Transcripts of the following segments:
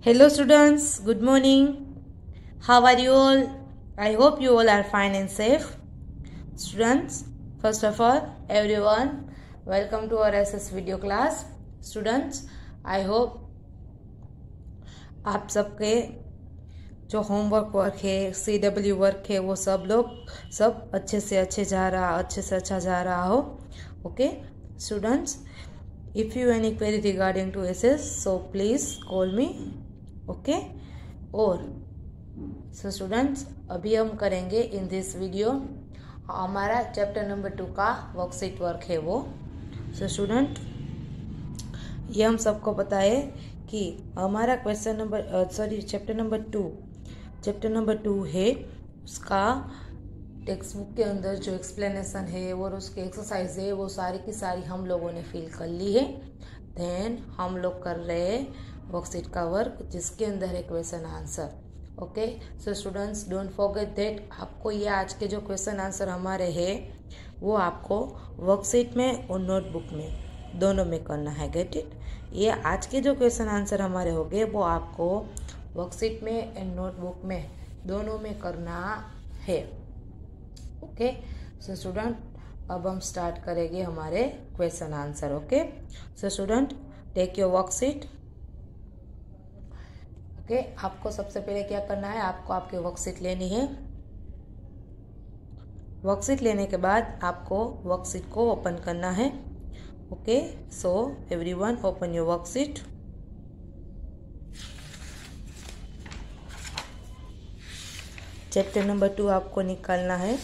Hello students, good morning. How are you all? I hope you all are fine and safe. Students, first of all, everyone, welcome to our SS video class. Students, I hope आप सबके जो homework work है C W work है वो सब लोग सब अच्छे से अच्छे जा रहा अच्छे से अच्छा जा रहा हो okay students if you any query regarding to ss so please call me okay? और सो स्टूडेंट्स अभी हम करेंगे इन दिस वीडियो। हमारा चैप्टर नंबर टू का वर्कशीट वर्क है वो। सो so, स्टूडेंट ये हम सबको पता है कि हमारा question number sorry chapter number two chapter number two है उसका टेक्स्ट बुक के अंदर जो एक्सप्लेनेशन है और उसके एक्सरसाइज है वो सारी की सारी हम लोगों ने फिल कर ली है। देन हम लोग कर रहे वर्कशीट का वर्क जिसके अंदर है question answer okay so students don't forget that आपको ये आज के जो क्वेश्चन आंसर हमारे हैं, वो आपको वर्कशीट में और नोटबुक में, दोनों में करना है गेट इट ये आज के जो क्वेश्चन आंसर हमारे हो गए, वो आपको वर्कशीट में एंड नोटबुक में, दोनों में करना है। ओके सो स्टूडेंट अब हम स्टार्ट करेंगे हमारे question answer okay so student take your worksheet okay आपको सबसे पहले क्या करना है, आपको आपकी वर्कशीट लेनी है। वर्कशीट लेने के बाद आपको वर्कशीट को ओपन करना है। Okay so everyone open your worksheet chapter number two आपको निकालना है।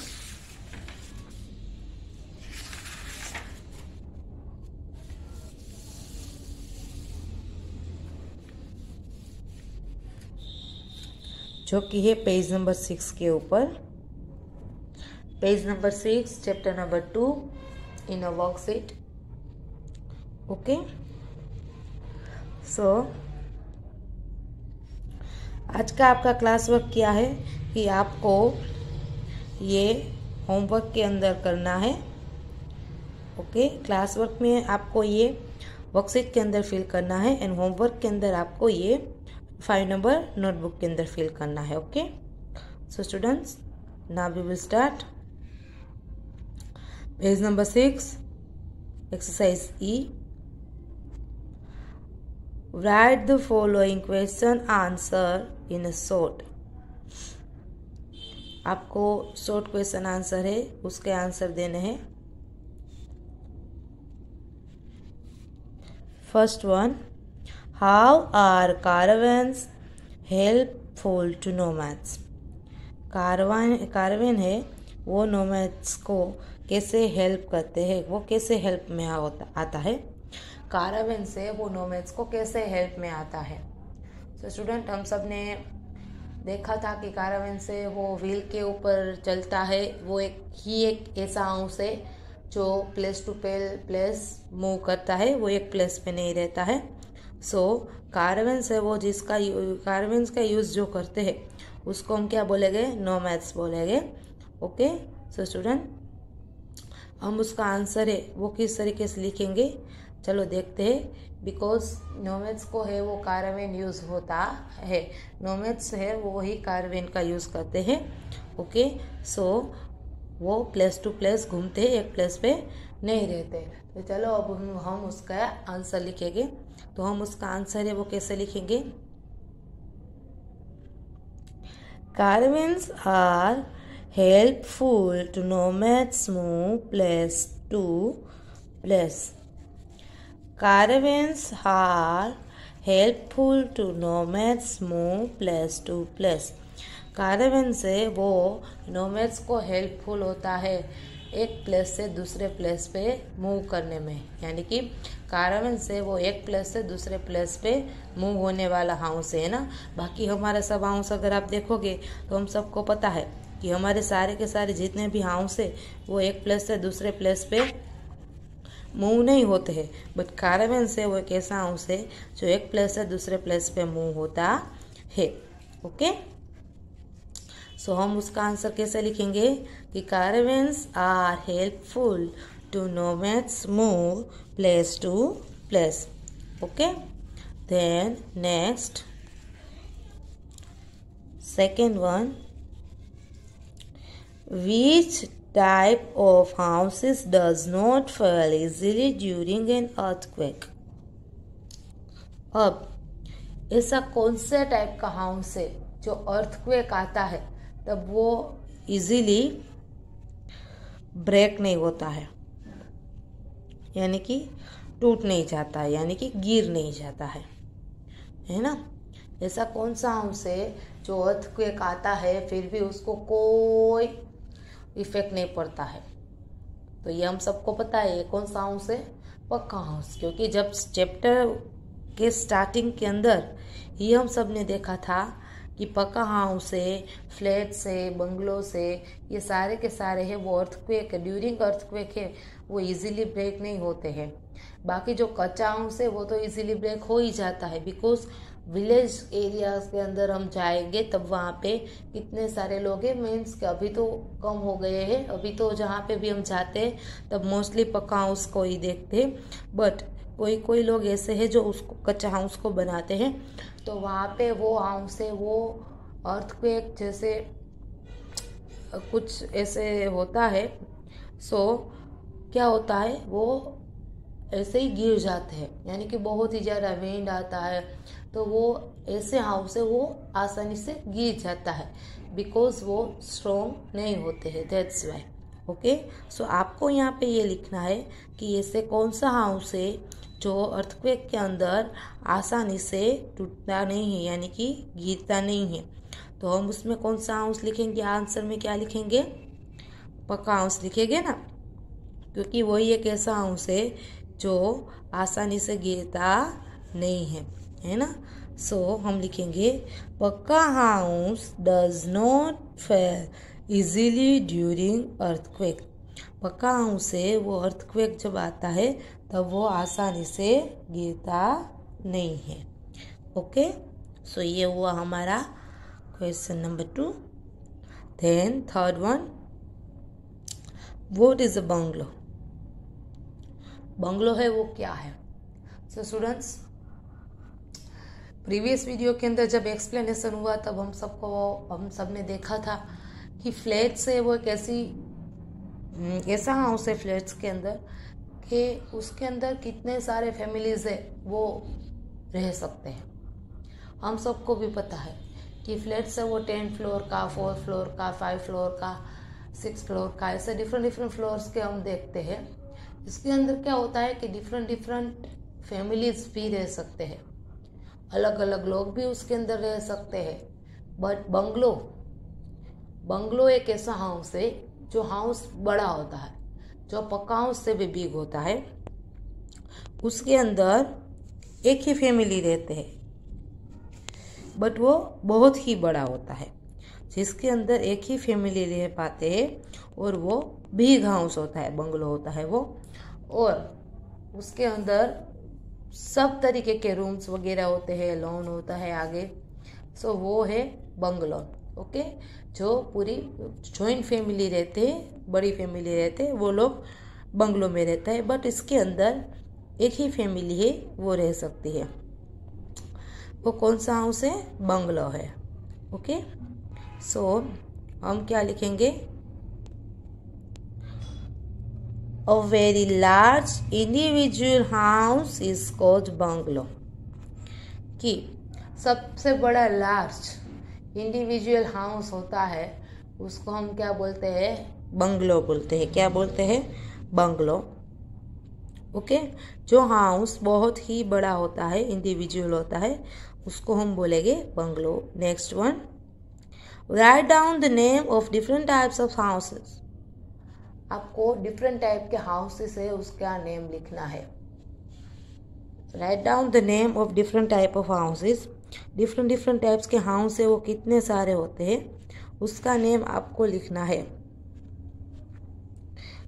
जो कि है पेज नंबर सिक्स के ऊपर। Page number six, chapter number two, in a worksheet okay? So आज का आपका क्लास वर्क क्या है कि आपको ये होमवर्क के अंदर करना है। ओके? क्लास वर्क में आपको ये वर्कशीट के अंदर फिल करना है एंड होमवर्क के अंदर आपको ये फाइव नंबर नोटबुक के अंदर फिल करना है okay so students now we will start page number six exercise E write the following question answer in a short आपको शॉर्ट क्वेश्चन आंसर है, उसके आंसर देने हैं. First one how are caravans helpful to nomads caravan caravan है, वो नोमैथ्स को कैसे help करते हैं, वो कैसे हेल्प में होता, आता है? कारावेन से वो नोमैथ्स को कैसे हेल्प में आता है? तो स्टूडेंट हम सबने देखा था कि कारावेन से वो व्हील के ऊपर चलता है, वो एक, ही एक ऐसा अंश है जो place to pail place move करता है, वो एक प्लेस पे नहीं रहता है। सो कार्वेंस है वो जिसका कार्वेंस का यूज़ जो करते हैं, उसको हम क्या बोलेंगे? नो मैथ्स बोलेंगे। ओके सो स्टूडेंट हम उसका आंसर है, वो किस तरीके से लिखेंगे? चलो देखते हैं। बिकॉज़ नोमेट्स को है वो कार्वेन यूज़ होता है। नोमेट्स है वो ही कार्वेन का यूज़ करते हैं। ओके सो वो प्लेस टू प्लेस घूमते हैं, एक प्लेस पे नहीं रहते तो चलो अब हम उसका आंसर लिखेंगे। तो हम उसका आंसर है, वो कैसे लिखेंगे? Caravans are helpful to nomads move place to place caravans are helpful to nomads move place to place caravan से वो नोमैड्स को हेल्पफुल होता है, एक प्लेस से दूसरे प्लेस पे मूव करने में। यानी कि कारावन से वो एक प्लेस से दूसरे प्लेस पे मूव होने वाला हाउस है ना? बाकी हमारे सब हाउस अगर आप देखोगे तो हम सबको पता है कि हमारे सारे के सारे जितने भी हाउस है, वो एक प्लेस से दूसरे प्लेस पे मूव नहीं होते हैं। बट कारावेन से वो एक ऐसा हाउस है, जो एक प्लेस से दूसरे प्लेस पे मूव होता है। ओके सो हम उसका आंसर कैसे लिखेंगे? कि caravans are helpful to nomads move place to place okay then next second one which type of houses does not fall easily during an earthquake अब, ऐसा कौन से टाइप का हाउस है जो अर्थक्वेक आता है? तब वो इजीली ब्रेक नहीं होता है। यानी कि टूट नहीं जाता है यानी कि गिर नहीं जाता है। है ना? ऐसा कौन सा हाउस है जो अर्थक्वेक आता है, फिर भी उसको कोई इफ़ेक्ट नहीं पड़ता है? तो ये हम सबको पता है, ये कौन सा हाउस है? पक्का हाउस क्योंकि जब चैप्टर के स्टार्टिंग के अंदर ही हम सबने देखा था कि पक्का हाउस है फ्लैट से, बंगलो से, ये सारे के सारे हैं वो अर्थक्वेक है। ड्यूरिंग अर्थक्वेक है, वो इजीली ब्रेक नहीं होते हैं। बाकी जो कच्चा हाउस है वो तो इजीली ब्रेक हो ही जाता है। बिकॉज़ विलेज एरियाज़ के अंदर हम जाएँगे, तब वहाँ पे कितने सारे लोग हैं। मीन्स कि अभी तो कम हो गए हैं। अभी तो जहाँ पे भी हम जाते हैं, तब मोस्टली पक्का हाउस को ही देखते हैं। बट कोई कोई लोग ऐसे हैं जो उसको, कच्चा हाउस को बनाते हैं। तो वहाँ पे वो हाउस है वो अर्थक्वेक जैसे कुछ ऐसे होता है। सो, क्या होता है? वो ऐसे ही गिर जाते हैं। यानी कि बहुत ही ज़्यादा विंड आता है। तो वो ऐसे हाउस है वो आसानी से गिर जाता है। बिकॉज़ वो स्ट्रॉन्ग नहीं होते हैं। दैट्स वाई ओके सो आपको यहाँ पे ये लिखना है कि ऐसे कौन सा हाउस है जो अर्थक्वेक के अंदर आसानी से टूटता नहीं है यानी कि गिरता नहीं है। तो हम उसमें कौन सा हाउस लिखेंगे? आंसर में क्या लिखेंगे? पक्का हाउस लिखेंगे ना? क्योंकि वही एक ऐसा हाउस है जो आसानी से गिरता नहीं है है ना? सो so, हम लिखेंगे pucca house does not fall easily during earthquake pucca house है वो अर्थक्वेक जब आता है तब वो आसानी से गिरता नहीं है। ओके? सो ये हुआ हमारा question number two then third one what is a bungalow bungalow है वो क्या है? सो स्टूडेंट्स प्रीवियस वीडियो के अंदर जब एक्सप्लेनेशन हुआ तब हम सबको हम सबने देखा था कि फ्लैट्स है वो एक ऐसी हम्म, ऐसा हाउस है फ्लैट्स के अंदर कि उसके अंदर कितने सारे फैमिलीज़ है, वो रह सकते हैं। हम सबको भी पता है कि फ्लैट्स है, वो टेन फ्लोर का फोर फ्लोर का फाइव फ्लोर का सिक्स फ्लोर का, ऐसे डिफरेंट डिफरेंट फ्लोर्स के हम देखते हैं। इसके अंदर क्या होता है कि डिफरेंट डिफरेंट फैमिलीज़ भी रह सकते हैं। अलग अलग लोग भी उसके अंदर रह सकते हैं। बट बंगलो बंगलो एक ऐसा हाउस है जो हाउस बड़ा होता है। जो पक्का हाउस से भी बिग होता है उसके अंदर एक ही फैमिली रहते हैं। बट वो बहुत ही बड़ा होता है जिसके अंदर एक ही फैमिली रह पाते हैं और वो बिग हाउस होता है बंगलो होता है वो। और उसके अंदर सब तरीके के रूम्स वगैरह होते हैं लॉन होता है आगे। सो so, वो है बंगलो ओके जो पूरी जॉइंट फैमिली रहते हैं बड़ी फैमिली रहते हैं वो लोग बंगलो में रहता है बट इसके अंदर एक ही फैमिली है वो रह सकती है। वो कौन सा हाउस है? बंगलो है। ओके सो so, हम क्या लिखेंगे? A very large individual house is called bungalow. कि सबसे बड़ा लार्ज इंडिविजुअल हाउस होता है, उसको हम क्या बोलते हैं? बंगलो बोलते हैं। क्या बोलते हैं? बंगलो ओके जो हाउस बहुत ही बड़ा होता है इंडिविजुअल होता है, उसको हम बोलेंगे bungalow next one write down the name of different types of houses आपको डिफरेंट टाइप के हाउसेस है, उसका नेम लिखना है। Write down the name of different type of houses different different types के हाउस है वो कितने सारे होते हैं उसका नेम आपको लिखना है।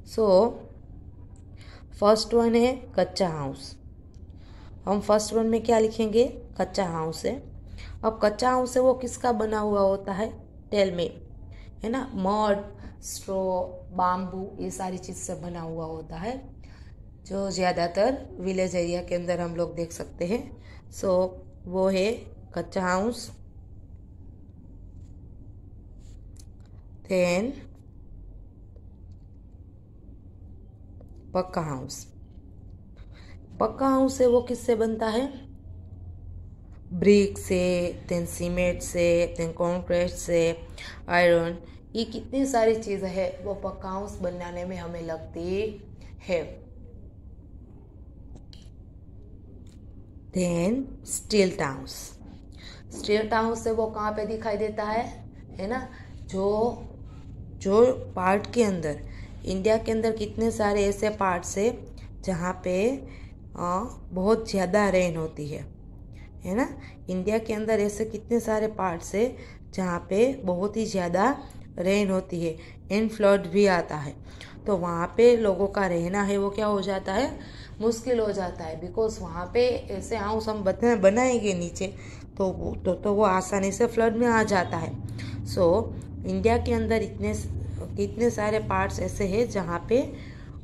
सो फ़र्स्ट वन है कच्चा हाउस हम फ़र्स्ट वन में क्या लिखेंगे? कच्चा हाउस है। अब कच्चा हाउस है वो किसका बना हुआ होता है? टेल में है ना? मड स्ट्रो बाम्बू ये सारी चीज़ से बना हुआ होता है जो ज़्यादातर विलेज एरिया के अंदर हम लोग देख सकते हैं। सो so, वो है kutcha house then pucca house. Pucca house है वो किससे बनता है? ब्रिक से देन सीमेंट से देन कॉन्क्रीट से आयरन ये कितनी सारी चीज़ें हैं, वो पक्का हाउस बनाने में हमें लगती है। Then steel towns steel town से वो कहाँ पे दिखाई देता है? है ना? जो जो पार्ट के अंदर इंडिया के अंदर कितने सारे ऐसे पार्ट्स है जहाँ पे आ, बहुत ज़्यादा रेन होती है। है ना? इंडिया के अंदर ऐसे कितने सारे पार्ट्स है जहाँ पे बहुत ही ज़्यादा रेन होती है। एंड फ्लड भी आता है। तो वहाँ पे लोगों का रहना है वो क्या हो जाता है? मुश्किल हो जाता है। बिकॉज़ वहाँ पे ऐसे हाउस हम बनाएँगे नीचे तो वो तो, तो वो आसानी से फ्लड में आ जाता है। सो so, इंडिया के अंदर इतने कितने सारे पार्ट्स ऐसे हैं जहाँ पे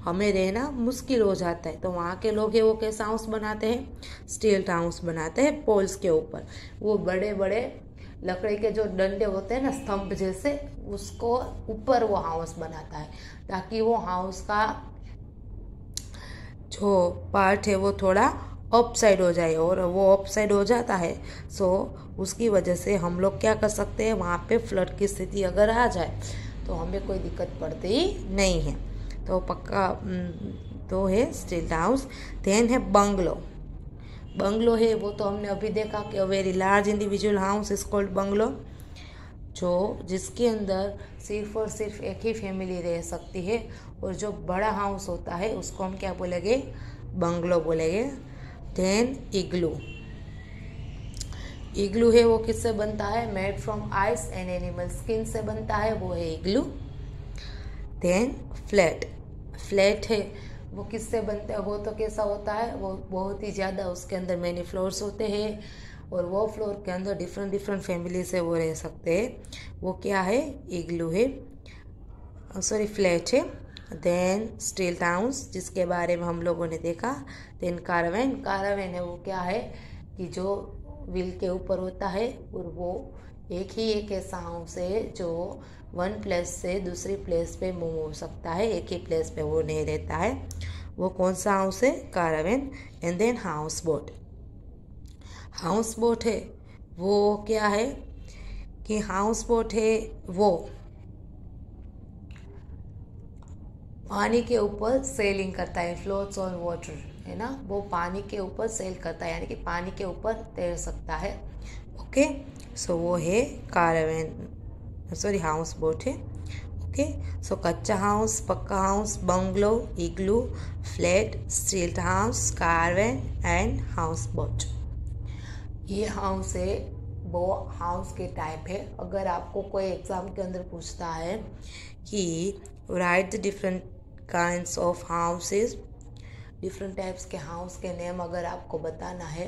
हमें रहना मुश्किल हो जाता है। तो वहाँ के लोग हैं वो कैसा हाउस बनाते हैं? स्टील हाउस बनाते हैं पोल्स के ऊपर। वो बड़े बड़े लकड़ी के जो डंडे होते हैं ना स्तंभ जैसे उसको ऊपर वो हाउस बनाता है ताकि वो हाउस का जो पार्ट है वो थोड़ा अप साइड हो जाए और वो अप साइड हो जाता है। सो उसकी वजह से हम लोग क्या कर सकते हैं, वहाँ पे फ्लड की स्थिति अगर आ जाए तो हमें कोई दिक्कत पड़ती नहीं है। तो पक्का तो है स्टील हाउस देन है बंगलो बंगलो है, वो तो हमने अभी देखा कि very large individual house is called bungalow जो जिसके अंदर सिर्फ़ और सिर्फ़ एक ही फैमिली रह सकती है और जो बड़ा हाउस होता है, उसको हम क्या बोलेंगे? बंगलो बोलेंगे। देन इग्लू इग्लू है वो किससे बनता है? Made from ice and animal skin से बनता है, वो है इग्लू देन फ्लैट फ्लैट है, वो किससे बनता है? वो तो कैसा होता है? वो बहुत ही ज़्यादा उसके अंदर मैनी फ्लोर्स होते हैं। और वो फ्लोर के अंदर डिफरेंट डिफरेंट फैमिली से वो रह सकते हैं। वो क्या है? इग्लू है। सॉरी फ्लैट है। देन स्टील टाउन्स, जिसके बारे में हम लोगों ने देखा। देन कारवेन कारवेन है वो क्या है? कि जो व्हील के ऊपर होता है और वो एक ही एक ऐसा हाउस है जो वन प्लेस से दूसरी प्लेस पे मूव हो सकता है। एक ही प्लेस पे वो नहीं रहता है। वो कौन सा हाउस है? Caravan and then house boat house boat है। वो क्या है कि हाउस बोट है वो पानी के ऊपर सेलिंग करता है फ्लोट्स ऑन वाटर है ना? वो पानी के ऊपर सेल करता है, यानी कि पानी के ऊपर तैर सकता है। ओके सो वो है कारवेन सॉरी हाउस बोट है। Okay so kutcha house pucca house bungalow igloo flat steel house caravan and house boat ये हाउस है, वो हाउस के टाइप है। अगर आपको कोई एग्ज़ाम के अंदर पूछता है कि write the different kinds of houses different types के हाउस के नेम अगर आपको बताना है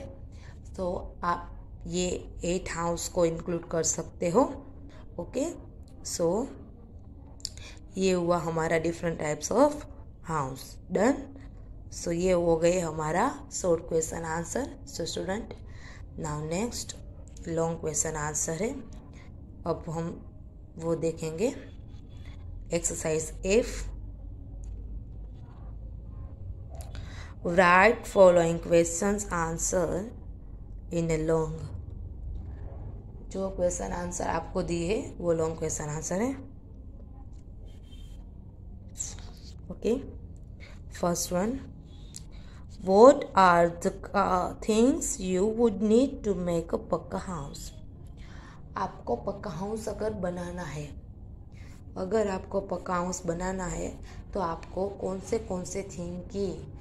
तो आप ये एट हाउस को इंक्लूड कर सकते हो। ओके सो ये हुआ हमारा different types of house done so ये हो गए हमारा short question answer so student now next long question answer है। अब हम वो देखेंगे। Exercise F Write following questions answer in a long. जो क्वेश्चन आंसर आपको दिए है, वो लॉन्ग क्वेश्चन आंसर है। Okay first one what are the uh, things you would need to make a pucca house आपको पक्का हाउस अगर बनाना है अगर आपको पक्का हाउस बनाना है तो आपको कौन से कौन से थिंग की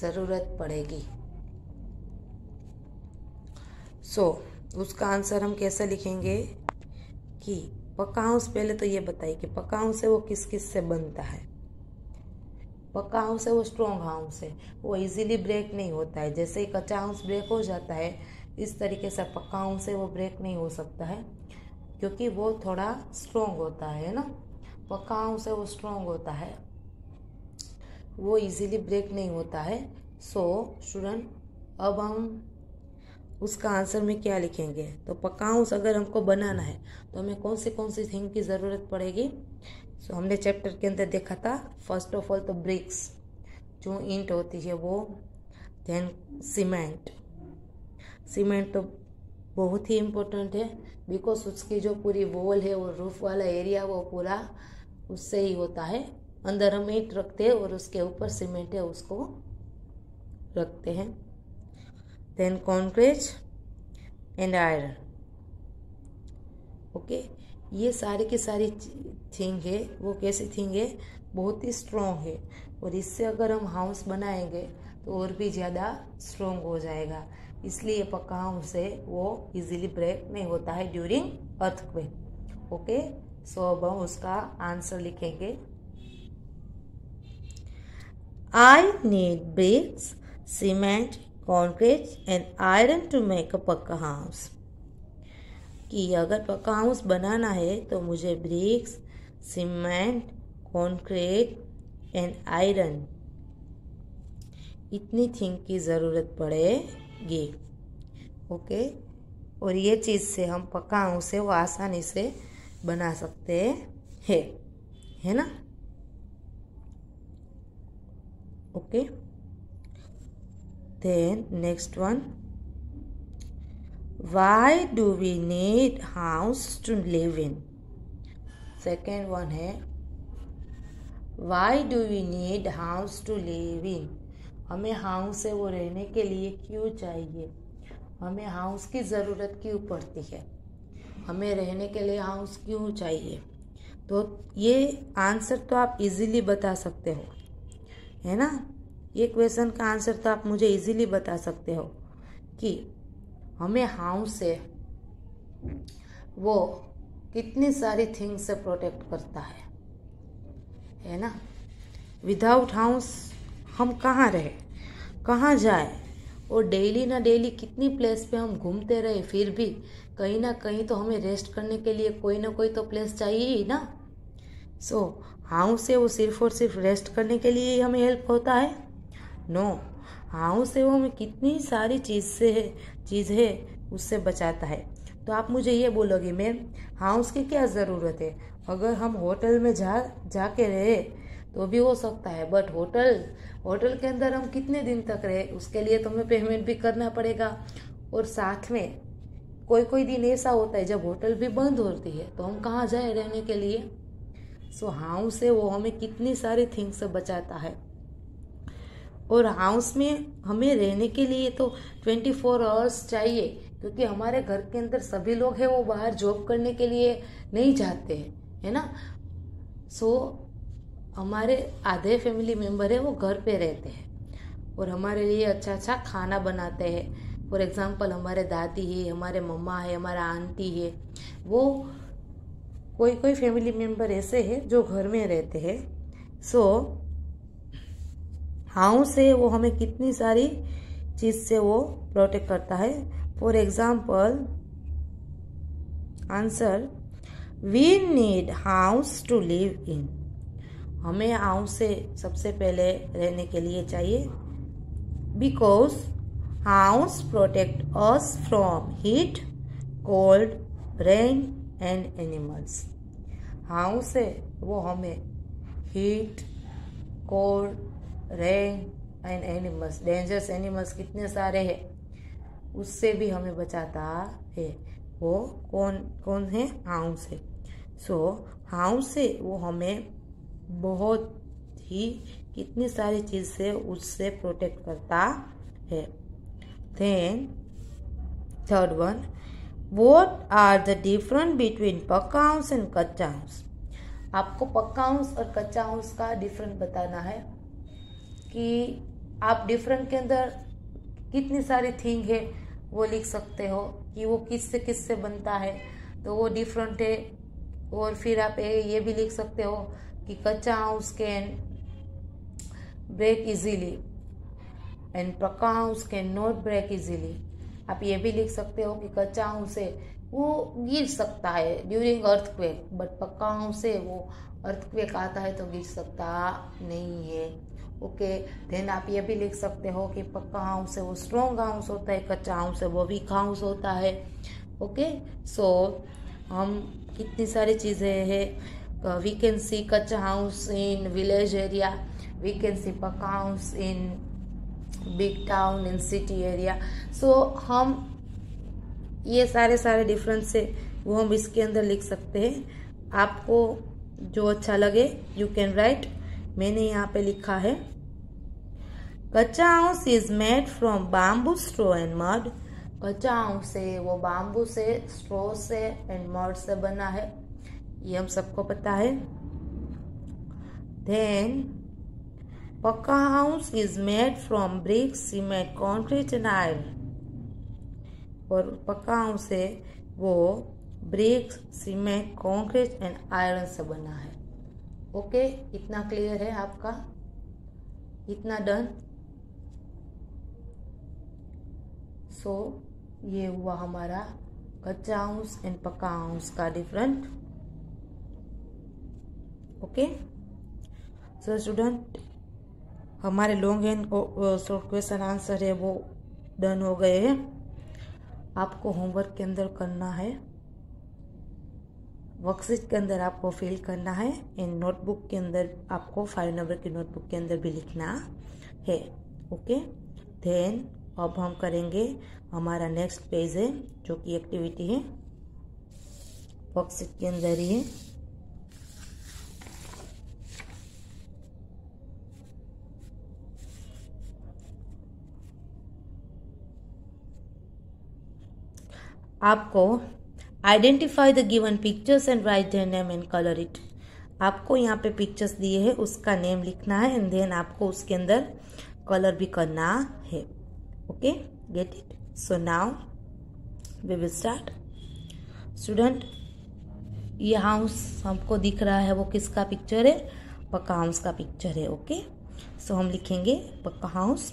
ज़रूरत पड़ेगी? सो so, उसका आंसर हम कैसे लिखेंगे? कि पक्का हाउस पहले तो ये बताइए कि पक्का हाउस है वो किस किस से बनता है? पक्का हाउस है वो स्ट्रॉन्ग हाउस है। वो इजीली ब्रेक नहीं होता है। जैसे ही कच्चा हाउस ब्रेक हो जाता है इस तरीके से पक्का हाउस है वो ब्रेक नहीं हो सकता है क्योंकि वो थोड़ा स्ट्रॉन्ग होता है ना। पक्का हाउस है वो स्ट्रॉन्ग होता है। वो इजीली ब्रेक नहीं होता है। सो so, स्टूडेंट अब हम उसका आंसर में क्या लिखेंगे? तो पक्का हाउस अगर हमको बनाना है तो हमें कौन सी कौन सी थिंग की ज़रूरत पड़ेगी? सो हमने चैप्टर के अंदर देखा था फ़र्स्ट ऑफ़ ऑल तो ब्रिक्स जो ईंट होती है वो देन सीमेंट सीमेंट तो बहुत ही इम्पोर्टेंट है बिकॉज़ उसकी जो पूरी वॉल है, वो रूफ वाला एरिया वो पूरा उससे ही होता है. अंदर हम ईंट रखते हैं और उसके ऊपर सीमेंट है, उसको रखते हैं. Then concrete and iron okay ये सारी की सारी थिंग है वो कैसी थिंग? है बहुत ही स्ट्रॉन्ग है। और इससे अगर हम हाउस बनाएँगे तो और भी ज़्यादा स्ट्रॉन्ग हो जाएगा। इसलिए पक्का हाउस है वो इजीली ब्रेक नहीं होता है ड्यूरिंग अर्थक्वेक ओके सो अब हम उसका आंसर लिखेंगे। I need bricks cement concrete and iron to make a pucca house कि अगर पक्का हाउस बनाना है तो मुझे bricks, cement, concrete and iron इतनी थिंग की ज़रूरत पड़ेगी। ओके? और ये चीज़ से हम पक्का हाउस है वो आसानी से बना सकते हैं। है ना? Okay? Then next one why do we need house to live in? Second one है, why do we need house to live in? हमें हाउस से वो रहने के लिए क्यों चाहिए? हमें हाउस की ज़रूरत क्यों पड़ती है? हमें रहने के लिए हाउस क्यों चाहिए? तो ये आंसर तो आप इजीली बता सकते हो, है ना? ये क्वेश्चन का आंसर तो आप मुझे इजीली बता सकते हो कि हमें हाउस से वो कितनी सारी थिंग्स से प्रोटेक्ट करता है। है ना? विदाउट हाउस हम कहाँ रहे? कहाँ जाए? और डेली ना डेली कितनी प्लेस पे हम घूमते रहे फिर भी कहीं ना कहीं तो हमें रेस्ट करने के लिए कोई ना कोई तो प्लेस चाहिए ही ना। सो so, हाउस से वो सिर्फ़ और सिर्फ़ रेस्ट करने के लिए ही हमें हेल्प होता है? नो no, हाउस से वो हमें कितनी सारी चीज़ से चीज़ है, उससे बचाता है। तो आप मुझे ये बोलोगे, मैम हाउस की क्या ज़रूरत है? अगर हम होटल में जा, जाके रहे तो भी हो सकता है। बट होटल होटल के अंदर हम कितने दिन तक रहे, उसके लिए तो हमें पेमेंट भी करना पड़ेगा। और साथ में कोई कोई दिन ऐसा होता है, जब होटल भी बंद होती है तो हम कहाँ जाए रहने के लिए? सो हाउस से वो हमें कितनी सारी थिंग्स से बचाता है। और हाउस में हमें रहने के लिए तो ट्वेंटी फोर आवर्स चाहिए क्योंकि हमारे घर के अंदर सभी लोग हैं वो बाहर जॉब करने के लिए नहीं जाते हैं है ना? सो so, हमारे आधे फैमिली मेंबर है वो घर पे रहते हैं और हमारे लिए अच्छा अच्छा खाना बनाते हैं। फॉर एग्ज़ाम्पल हमारे दादी है हमारे मम्मा है हमारा आंटी है वो कोई कोई फैमिली मेंबर ऐसे हैं जो घर में रहते हैं। सो so, हाउस से वो हमें कितनी सारी चीज़ से वो प्रोटेक्ट करता है। For example answer we need house to live in हमें हाउस से सबसे पहले रहने के लिए चाहिए। Because house protect us from heat cold rain and animals house से वो हमें heat cold rain and animals dangerous animals कितने सारे हैं, उससे भी हमें बचाता है। वो कौन कौन है? हाउस है। सो हाउस से वो हमें बहुत ही कितनी सारी चीज़ से उससे प्रोटेक्ट करता है। Then third one what are the different between pucca house and kutcha house आपको पक्का हाउस और कच्चा हाउस का डिफरेंट बताना है। कि आप डिफरेंट के अंदर कितनी सारी थिंग है, वो लिख सकते हो कि वो किस से किस से बनता है। तो वो डिफरेंट है, और फिर आप ये भी लिख सकते हो कि kutcha house can break easily and pucca house can not break easily आप ये भी लिख सकते हो कि कच्चा हाउस है वो गिर सकता है during earthquake but pucca house है वो अर्थक्वेक आता है तो गिर सकता नहीं है। ओके देन आप ये भी लिख सकते हो कि पक्का हाउस है, वो स्ट्रॉन्ग हाउस होता है, कच्चा हाउस है, वो वीक हाउस होता है। ओके सो हम कितनी सारी चीज़ें हैं we can see kutcha house in village area we can see pucca house in big town in city area so हम ये सारे सारे डिफरेंस है, वो हम इसके अंदर लिख सकते हैं। आपको जो अच्छा लगे यू कैन राइट मैंने यहाँ पे लिखा है। Kutcha house is made from bamboo straw and mud kutcha house है वो बाम्बू से स्ट्रो से एंड मड से बना है। ये हम सबको पता है। Then pucca house is made from brick cement concrete and iron और पक्का हाउस है वो brick cement concrete and iron से बना है। ओके इतना क्लियर है आपका? इतना डन सो so, ये हुआ हमारा kutcha house and pucca house का डिफरेंट ओके सो स्टूडेंट हमारे long and short question answer है वो डन हो गए हैं। आपको होमवर्क के अंदर करना है। वर्कशीट के अंदर आपको फिल करना है। इन नोटबुक के अंदर आपको फाइव नंबर की नोटबुक के अंदर भी लिखना है। ओके देन अब हम करेंगे हमारा नेक्स्ट पेज है, जो कि एक्टिविटी है। वर्कशीट के अंदर ही है। आपको identify the given pictures and write their name and colour it आपको यहाँ पे पिक्चर्स दिए हैं, उसका नेम लिखना है एंड देन आपको उसके अंदर कलर भी करना है। Okay get it so now we will start student ये हाउस हमको दिख रहा है वो किसका पिक्चर है? पक्का हाउस का पिक्चर है ओके सो हम लिखेंगे pucca house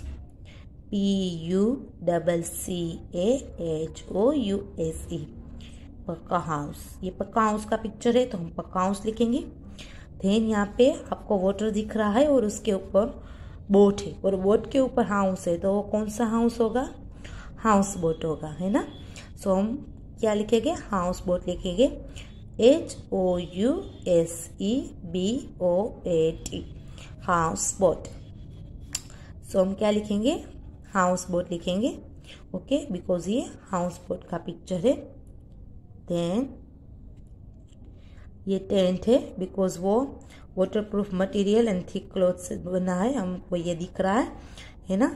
P U double C A H O U S E pucca house ये पक्का हाउस का पिक्चर है तो हम पक्का हाउस लिखेंगे। देन यहाँ पे आपको वाटर दिख रहा है और उसके ऊपर बोट है। और बोट के ऊपर हाउस है तो वो कौन सा हाउस होगा? हाउस बोट होगा, है ना? सो हम क्या लिखेंगे? हाउस बोट लिखेंगे। H O U S E B O A T house boat so हम क्या लिखेंगे? हाउस बोट लिखेंगे। ओके बिकॉज़ ये हाउस बोट का पिक्चर है। देन ये टेंट है बिकॉज़ वो waterproof material and thick cloth से बना है हमको ये दिख रहा है है ना?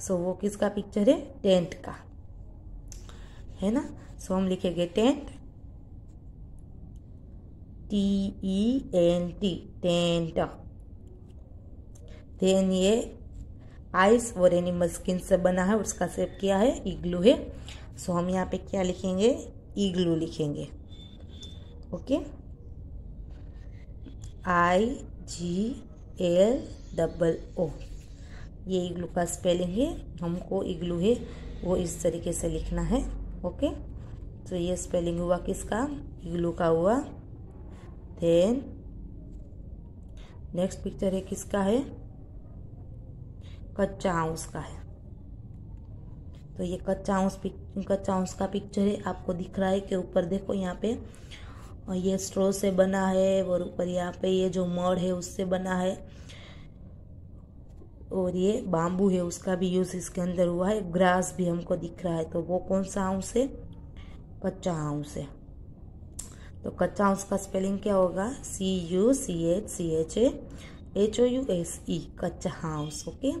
सो so, वो किसका पिक्चर है? टेंट का है ना? सो so, हम लिखेंगे tent T E N T tent then ये आइस और एनिमल स्किन से बना है उसका सेप किया है? इग्लू है. सो so, हम यहाँ पे क्या लिखेंगे? इग्लू लिखेंगे। Okay? I G L double O ये इग्लू का स्पेलिंग है, हमको इग्लू है, वो इस तरीके से लिखना है, ओके? तो ये स्पेलिंग हुआ किसका? इग्लू का हुआ। देन नेक्स्ट पिक्चर है किसका है? कच्चा हाउस का है। तो ये kutcha house pic, kutcha house का पिक्चर है, आपको दिख रहा है कि ऊपर देखो यहाँ पे और ये स्ट्रो से बना है और ऊपर यहाँ पे ये जो मड है उससे बना है। और ये बाम्बू है, उसका भी यूज़ इसके अंदर हुआ है। ग्रास भी हमको दिख रहा है तो वो कौन सा हाउस है? कच्चा हाउस है। तो कच्चा हाउस का स्पेलिंग क्या होगा? C U C H C H A H O U S E kutcha house okay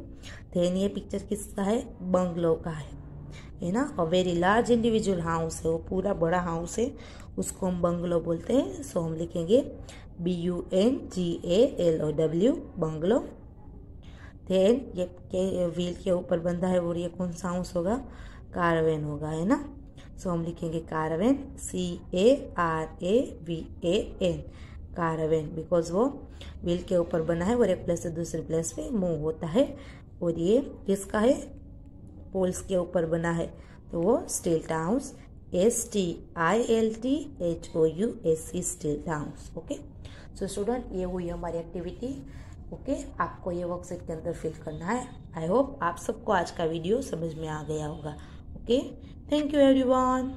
then ये पिक्चर किसका है? बंगलो का है। है ना? और वेरी लार्ज इंडिविजुअल हाउस है, वो पूरा बड़ा हाउस है, उसको हम बंगलो बोलते हैं सो हम लिखेंगे B U N G A L O W bungalow then ये के व्हील के ऊपर बंधा है और ये कौन सा हाउस होगा? कारवेन होगा, है ना? सो हम लिखेंगे caravan C A R A V A N caravan because वो व्हील के ऊपर बना है और एक प्लेस से दूसरे प्लेस पे मूव होता है. और ये किसका है? पोल्स के ऊपर बना है तो वो steel towns S T I L T H O U S C steel towns okay? So student ये हुई हमारी एक्टिविटी ओके? okay, आपको ये वर्कशीट के अंदर फिल करना है। आई होप आप सबको आज का वीडियो समझ में आ गया होगा ओके? Thank you everyone